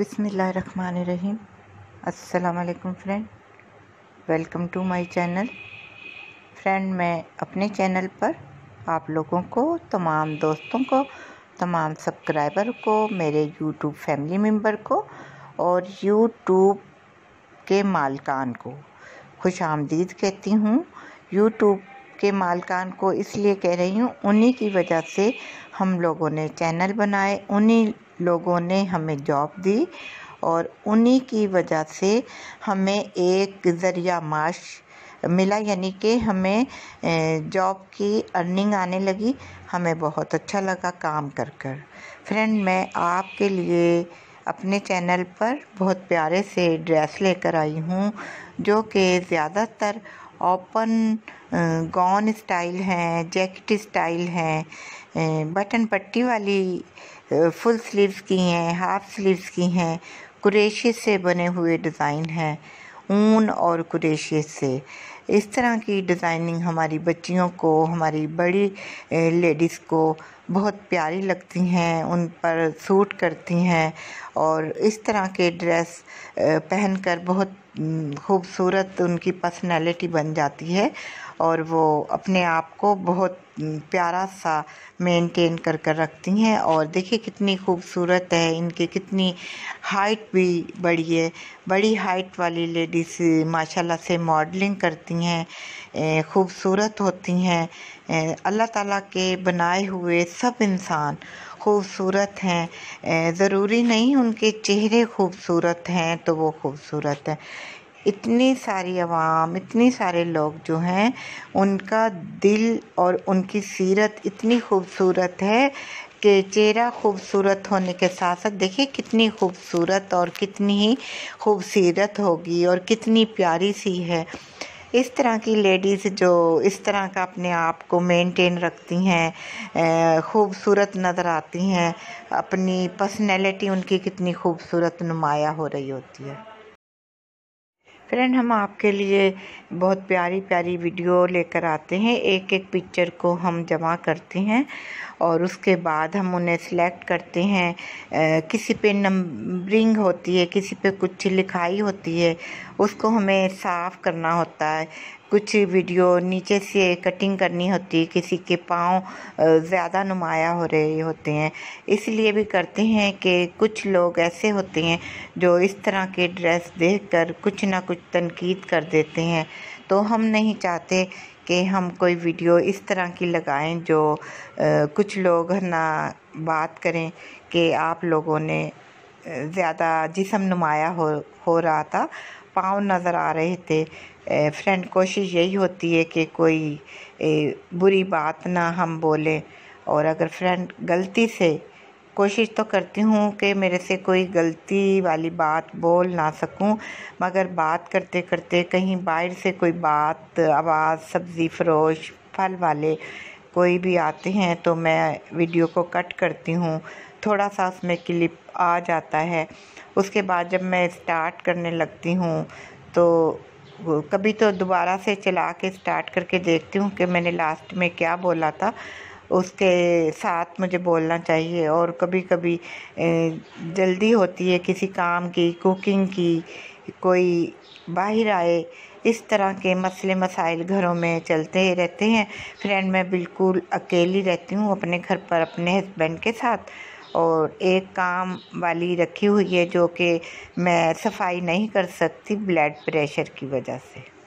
बिसमीम अस्सलाम friend. Welcome to my channel. Friend, मैं अपने चैनल पर आप लोगों को, तमाम दोस्तों को, तमाम सब्सक्राइबर को, मेरे यूट्यूब फैमिली मेंबर को और यूट्यूब के मालकान को खुश आमदीद कहती हूँ। यूट्यूब के मालकान को इसलिए कह रही हूँ, उन्हीं की वजह से हम लोगों ने चैनल बनाए, उन्हीं लोगों ने हमें जॉब दी और उन्हीं की वजह से हमें एक ज़रिया माश मिला, यानी कि हमें जॉब की अर्निंग आने लगी। हमें बहुत अच्छा लगा काम कर कर। फ्रेंड मैं आपके लिए अपने चैनल पर बहुत प्यारे से ड्रेस लेकर आई हूँ, जो कि ज़्यादातर ओपन गॉन स्टाइल हैं जैकेट स्टाइल हैं बटन पट्टी वाली फुल स्लीव्स की हैं हाफ़ स्लीव्स की हैं, कुरेशी से बने हुए डिज़ाइन हैं, ऊन और कुरेशी से। इस तरह की डिज़ाइनिंग हमारी बच्चियों को, हमारी बड़ी लेडीज़ को बहुत प्यारी लगती हैं, उन पर सूट करती हैं और इस तरह के ड्रेस पहनकर बहुत खूबसूरत उनकी पर्सनैलिटी बन जाती है और वो अपने आप को बहुत प्यारा सा मेंटेन कर कर रखती हैं और देखिए कितनी खूबसूरत है, इनकी कितनी हाइट भी बड़ी है। बड़ी हाइट वाली लेडीज़ माशाल्लाह से मॉडलिंग करती हैं खूबसूरत होती हैं। अल्लाह ताला के बनाए हुए सब इंसान खूबसूरत हैं ज़रूरी नहीं उनके चेहरे खूबसूरत हैं तो वो खूबसूरत हैं इतनी सारी आवाम इतने सारे लोग जो हैं उनका दिल और उनकी सीरत इतनी खूबसूरत है कि चेहरा खूबसूरत होने के साथ साथ देखिए कितनी खूबसूरत और कितनी ही खूबसूरत होगी और कितनी प्यारी सी है इस तरह की लेडीज़ जो इस तरह का अपने आप को मेंटेन रखती हैं खूबसूरत नज़र आती हैं, अपनी पर्सनैलिटी उनकी कितनी खूबसूरत नुमाया हो रही होती है। फ्रेंड हम आपके लिए बहुत प्यारी प्यारी वीडियो लेकर आते हैं। एक एक पिक्चर को हम जमा करते हैं और उसके बाद हम उन्हें सेलेक्ट करते हैं। आ, किसी पे नंबरिंग होती है किसी पे कुछ लिखाई होती है उसको हमें साफ़ करना होता है। कुछ वीडियो नीचे से कटिंग करनी होती है किसी के पाँव ज़्यादा नुमाया हो रहे होते हैं। इसलिए भी करते हैं कि कुछ लोग ऐसे होते हैं जो इस तरह के ड्रेस देखकर कुछ ना कुछ तनकीद कर देते हैं। तो हम नहीं चाहते कि हम कोई वीडियो इस तरह की लगाएँ जो आ, कुछ लोग ना बात करें कि आप लोगों ने ज़्यादा जिसम नुमाया हो हो रहा था पाँव नज़र आ रहे थे। फ्रेंड कोशिश यही होती है कि कोई बुरी बात ना हम बोलें। और अगर फ्रेंड गलती से, कोशिश तो करती हूँ कि मेरे से कोई गलती वाली बात बोल ना सकूँ, मगर बात करते करते कहीं बाहर से कोई बात, आवाज़, सब्ज़ी फ़रोश फल वाले कोई भी आते हैं तो मैं वीडियो को कट करती हूँ। थोड़ा सा उसमें क्लिप आ जाता है। उसके बाद जब मैं स्टार्ट करने लगती हूँ तो कभी तो दोबारा से चला के स्टार्ट करके देखती हूँ कि मैंने लास्ट में क्या बोला था। उसके साथ मुझे बोलना चाहिए और कभी कभी जल्दी होती है किसी काम की कुकिंग की कोई बाहर आए इस तरह के मसले मसाइल घरों में चलते रहते हैं। फ्रेंड, मैं बिल्कुल अकेली रहती हूँ अपने घर पर, अपने हस्बैंड के साथ। और एक काम वाली रखी हुई है जो कि मैं सफ़ाई नहीं कर सकती ब्लड प्रेशर की वजह से।